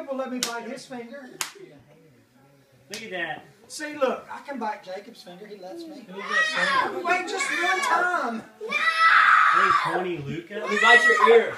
Jacob will let me bite his finger. Look at that. See, look, I can bite Jacob's finger. He lets me. No! Wait, just one time. Hey, Tony Luca. Bite your ear.